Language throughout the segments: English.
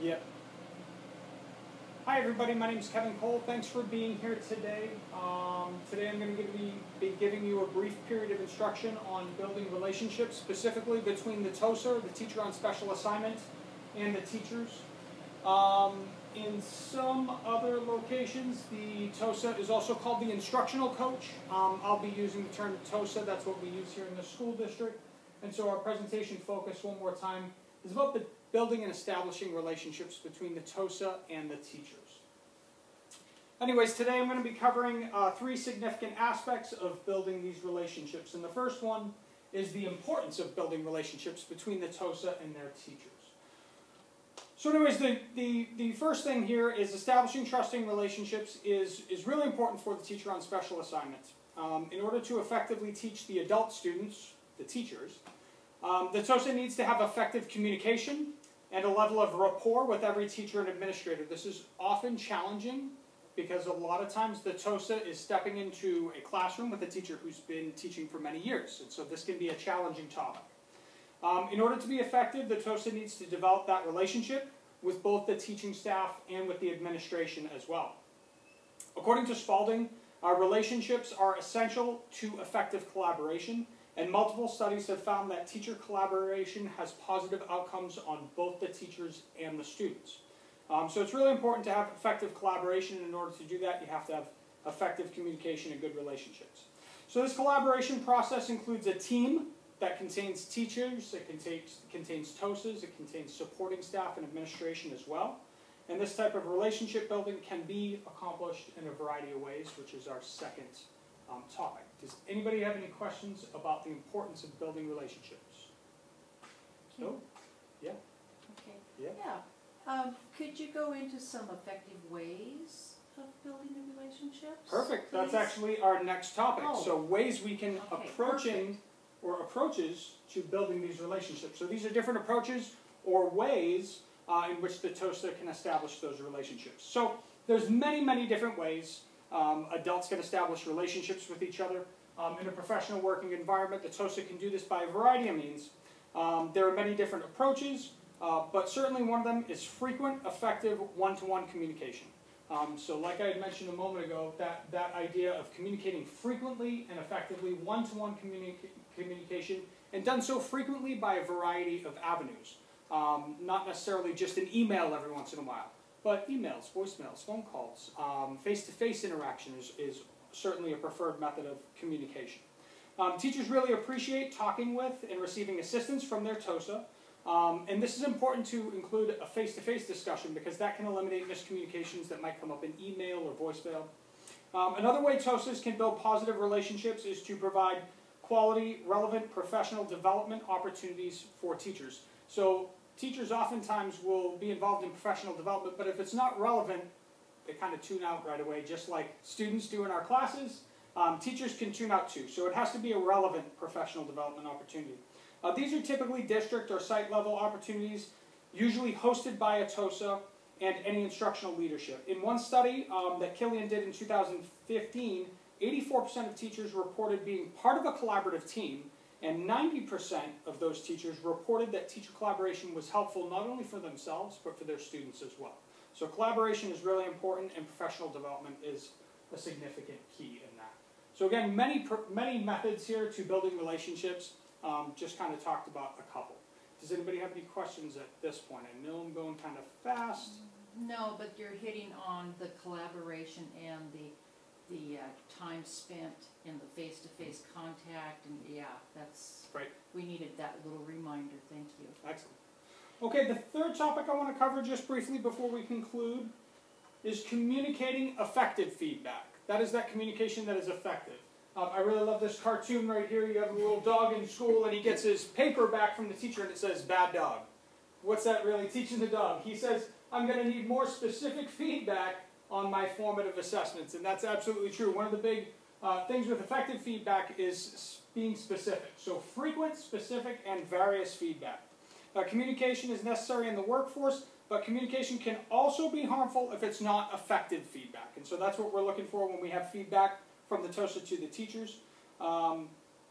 Yep. Hi everybody, my name is Kevin Cole. Thanks for being here today. Um, today I'm going to be, be giving you a brief period of instruction on building relationships, specifically between the TOSA, the teacher on special assignment, and the teachers. Um, in some other locations, the TOSA is also called the instructional coach. Um, I'll be using the term TOSA, that's what we use here in the school district. And so our presentation focus, one more time, is about the building and establishing relationships between the TOSA and the teachers. Anyways, today I'm going to be covering uh, three significant aspects of building these relationships. And the first one is the importance of building relationships between the TOSA and their teachers. So anyways, the, the, the first thing here is establishing trusting relationships is, is really important for the teacher on special assignments. Um, in order to effectively teach the adult students, the teachers, um, the TOSA needs to have effective communication and a level of rapport with every teacher and administrator. This is often challenging because a lot of times the TOSA is stepping into a classroom with a teacher who's been teaching for many years, and so this can be a challenging topic. Um, in order to be effective, the TOSA needs to develop that relationship with both the teaching staff and with the administration as well. According to Spalding, our relationships are essential to effective collaboration, and multiple studies have found that teacher collaboration has positive outcomes on both the teachers and the students. Um, so it's really important to have effective collaboration, in order to do that, you have to have effective communication and good relationships. So this collaboration process includes a team that contains teachers, it contains, contains TOSAs, it contains supporting staff and administration as well. And this type of relationship building can be accomplished in a variety of ways, which is our second um, topic. Does anybody have any questions about the importance of building relationships? No? Yeah? Okay. Yeah? Yeah. Um, could you go into some effective ways of building the relationships? Perfect. That's actually our next topic. Oh. So ways we can Okay, approaching or approaches to building these relationships. So these are different approaches or ways uh, in which the TOSA can establish those relationships. So there's many, many different ways um, adults can establish relationships with each other. Um, in a professional working environment, the TOSA can do this by a variety of means. Um, there are many different approaches, uh, but certainly one of them is frequent, effective, one-to-one -one communication. Um, so like I had mentioned a moment ago, that, that idea of communicating frequently and effectively, one-to-one -one communi communication, and done so frequently by a variety of avenues. Um, not necessarily just an email every once in a while, but emails, voicemails, phone calls, um, face-to-face -face interaction is, is certainly a preferred method of communication. Um, teachers really appreciate talking with and receiving assistance from their TOSA, um, and this is important to include a face-to-face -face discussion because that can eliminate miscommunications that might come up in email or voicemail. Um, another way TOSAs can build positive relationships is to provide quality, relevant professional development opportunities for teachers. So teachers oftentimes will be involved in professional development, but if it's not relevant, they kind of tune out right away, just like students do in our classes. Um, teachers can tune out too, so it has to be a relevant professional development opportunity. Uh, these are typically district or site level opportunities, usually hosted by a TOSA and any instructional leadership. In one study um, that Killian did in 2015, 84% of teachers reported being part of a collaborative team, and 90% of those teachers reported that teacher collaboration was helpful not only for themselves, but for their students as well. So collaboration is really important, and professional development is a significant key in that. So again, many, many methods here to building relationships. Um, just kind of talked about a couple. Does anybody have any questions at this point? I know I'm going kind of fast. No, but you're hitting on the collaboration and the the uh, time spent in the face-to-face contact, and yeah, that's right. We needed that little reminder. Thank you. Excellent. Okay, the third topic I want to cover just briefly before we conclude is communicating effective feedback. That is that communication that is effective. Um, I really love this cartoon right here. You have a little dog in school, and he gets his paper back from the teacher, and it says, bad dog. What's that really teaching the dog? He says, I'm going to need more specific feedback on my formative assessments, and that's absolutely true. One of the big uh, things with effective feedback is being specific. So frequent, specific, and various feedback. Uh, communication is necessary in the workforce, but communication can also be harmful if it's not effective feedback. And so that's what we're looking for when we have feedback from the TOSA to the teachers. Um,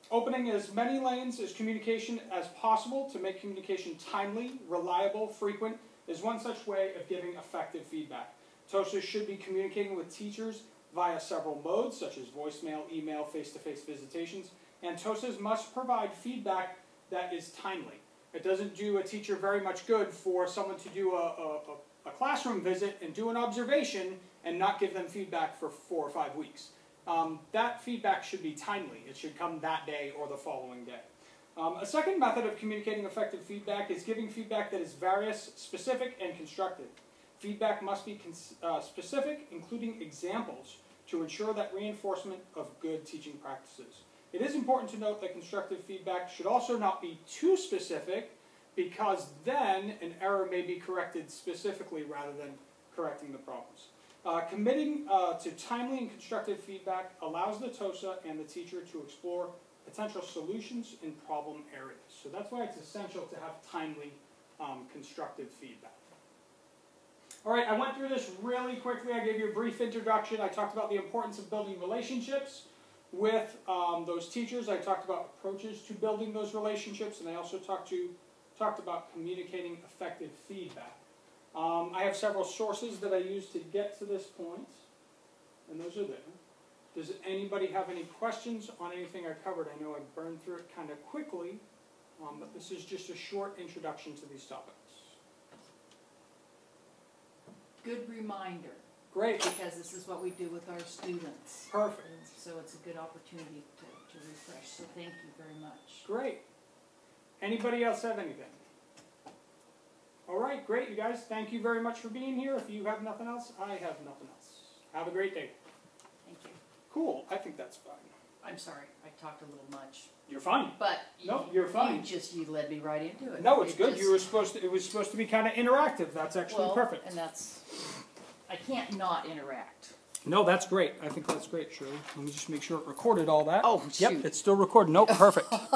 opening as many lanes as communication as possible to make communication timely, reliable, frequent, is one such way of giving effective feedback. TOSA should be communicating with teachers via several modes, such as voicemail, email, face-to-face visitations, and TOSAs must provide feedback that is timely. It doesn't do a teacher very much good for someone to do a, a, a classroom visit and do an observation and not give them feedback for four or five weeks. Um, that feedback should be timely. It should come that day or the following day. Um, a second method of communicating effective feedback is giving feedback that is various, specific, and constructive. Feedback must be uh, specific, including examples, to ensure that reinforcement of good teaching practices. It is important to note that constructive feedback should also not be too specific, because then an error may be corrected specifically rather than correcting the problems. Uh, committing uh, to timely and constructive feedback allows the TOSA and the teacher to explore potential solutions in problem areas. So that's why it's essential to have timely, um, constructive feedback. All right, I went through this really quickly. I gave you a brief introduction. I talked about the importance of building relationships with um, those teachers. I talked about approaches to building those relationships, and I also talked to talked about communicating effective feedback. Um, I have several sources that I use to get to this point, and those are there. Does anybody have any questions on anything I covered? I know I burned through it kind of quickly, um, but this is just a short introduction to these topics. Good reminder, Great, because this is what we do with our students. perfect, And so it's a good opportunity to, to refresh, so thank you very much. great. Anybody else have anything? All right, great, you guys. Thank you very much for being here. If you have nothing else, I have nothing else. Have a great day. Thank you. Cool, I think that's fine. I'm sorry, I talked a little much, You're fine. but No, you're fine. you just, you led me right into it. No, it's It good. just- You were supposed to. It was supposed to be kind of interactive. That's actually well, perfect. And that's, I can't not interact. No, that's great. I think that's great, Shirley. Let me just make sure it recorded all that. Oh, Yep, shoot. it's still recording. Nope, perfect.